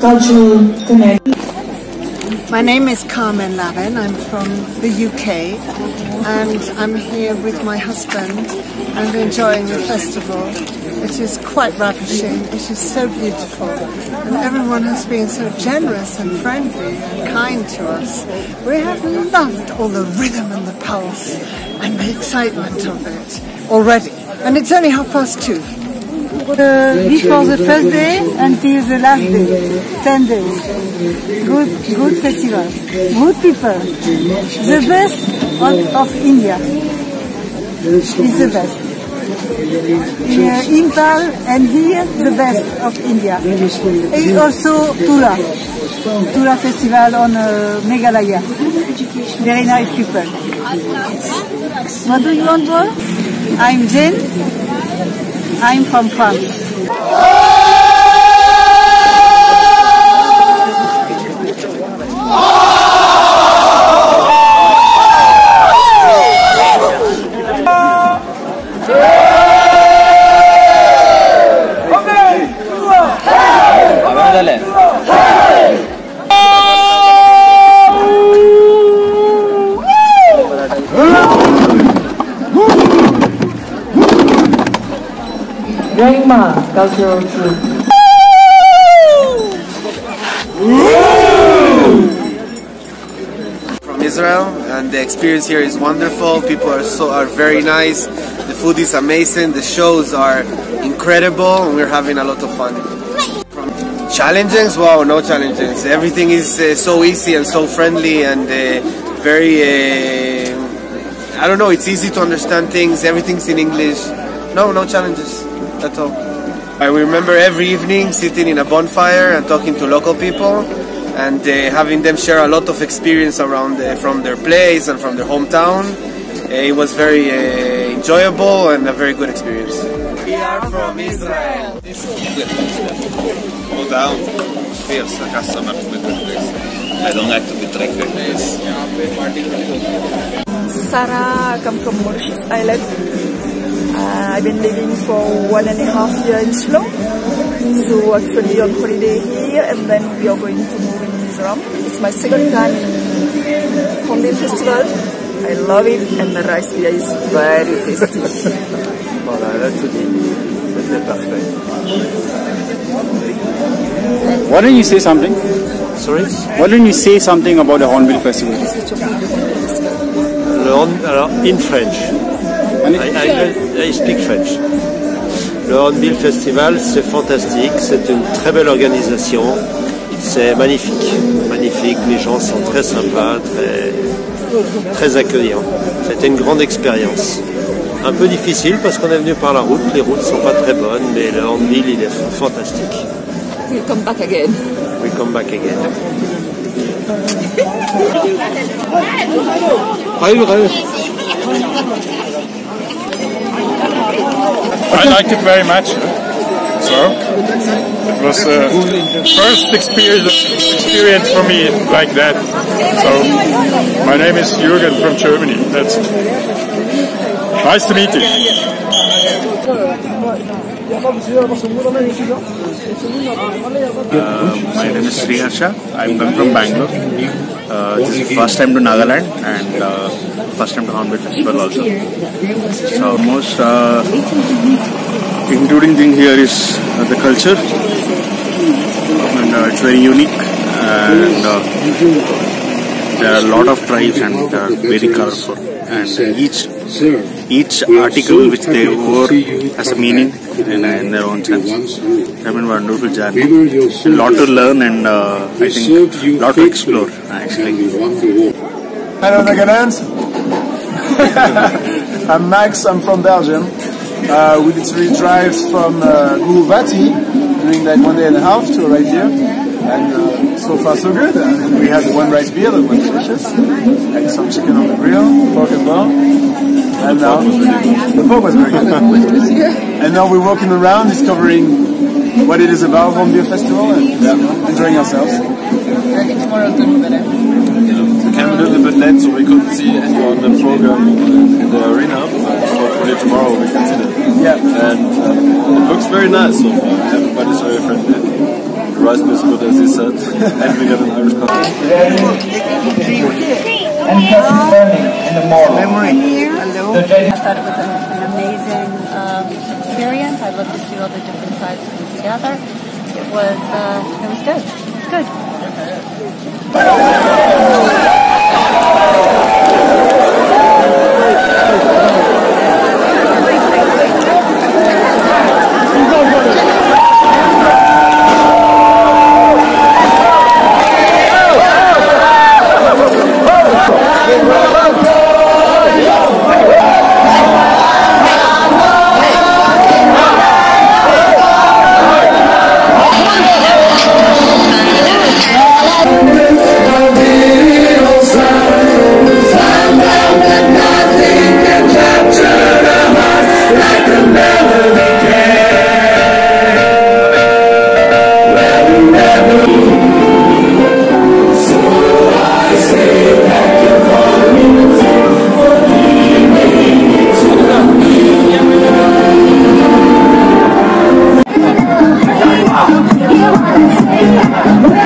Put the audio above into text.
cultural connect. My name is Carmen Lavin. I'm from the UK and I'm here with my husband and enjoying the festival. It is quite ravishing. It is so beautiful and everyone has been so generous and friendly and kind to us. We have loved all the rhythm and the pulse and the excitement of it already. And it's only half past two. Uh, before the first day until the last day, 10 days. Good, good festival. Good people. The best of, of India is the best. Uh, Imphal and here the best of India. And also Tura. Tura festival on uh, Meghalaya. Very nice people. What do you want, boy? I'm Jane. I'm from France. Rengma Cultural Troupe. from Israel, and the experience here is wonderful. People are so are very nice. The food is amazing. The shows are incredible, and we're having a lot of fun. From challenges, wow, no challenges. Everything is uh, so easy and so friendly and uh, very. Uh, I don't know. It's easy to understand things. Everything's in English. No, no challenges at all. I remember every evening sitting in a bonfire and talking to local people and uh, having them share a lot of experience around uh, from their place and from their hometown. Uh, it was very uh, enjoyable and a very good experience. We are from Israel. Go down. Fierce, a customer with this. I don't like to be tricked. Sarah, I come from Mauritius Island. Uh, I've been living for one and a half year in Shillong. So actually on holiday here and then we are going to move in Mizoram. It's my second time in Hornbill Festival. I love it and the rice beer is very tasty. Voilà, là tout dit. C'était parfait. Why don't you say something? Sorry Why don't you say something about the Hornbill Festival? Le horn- alors, in French. I, I- I speak French. Le Hornbill Festival, c'est fantastique, c'est une très belle organisation, c'est magnifique, magnifique, les gens sont très sympas, très, très accueillants. C'était une grande expérience. Un peu difficile parce qu'on est venu par la route, les routes sont pas très bonnes, mais le Hornbill, il est fantastique. We'll come back again. We come back again. I liked it very much. So it was uh, first experience experience for me like that. So my name is Jürgen from Germany. That's nice to meet you. My name is Sri Harsha. I'm from Bangalore. Uh, this is first time to Nagaland and uh, first time to Hornbill Festival also. So most uh, including thing here is uh, the culture and uh, it's very unique and uh, there are a lot of tribes and very colorful and each each article which they wore has a meaning in, in their own sense. Been a wonderful journey. A lot to learn and uh, I think a lot to explore actually. Hello Netherlands. I'm Max, I'm from Belgium. Uh, we did three drives from uh, Guwahati during that one day and a half to arrive here. And uh, so far so good. Uh, we had one rice beer that was delicious. And some chicken on the grill, pork as well. And now, the pork was very good. and now we're walking around discovering what it is about Hornbill Festival and yeah, enjoying ourselves. I think tomorrow is going to be better. We came a little bit late, so we couldn't see any on the program in the arena. But hopefully tomorrow we can see them. Yeah. And uh, it looks very nice so far. Everybody's very friendly. The rice is good, as he said, and we got an Irish coffee. Memory. I thought it was an, an amazing um, experience. I love to see all the different sides come together. It was uh, it was good. It was good. You wanna stay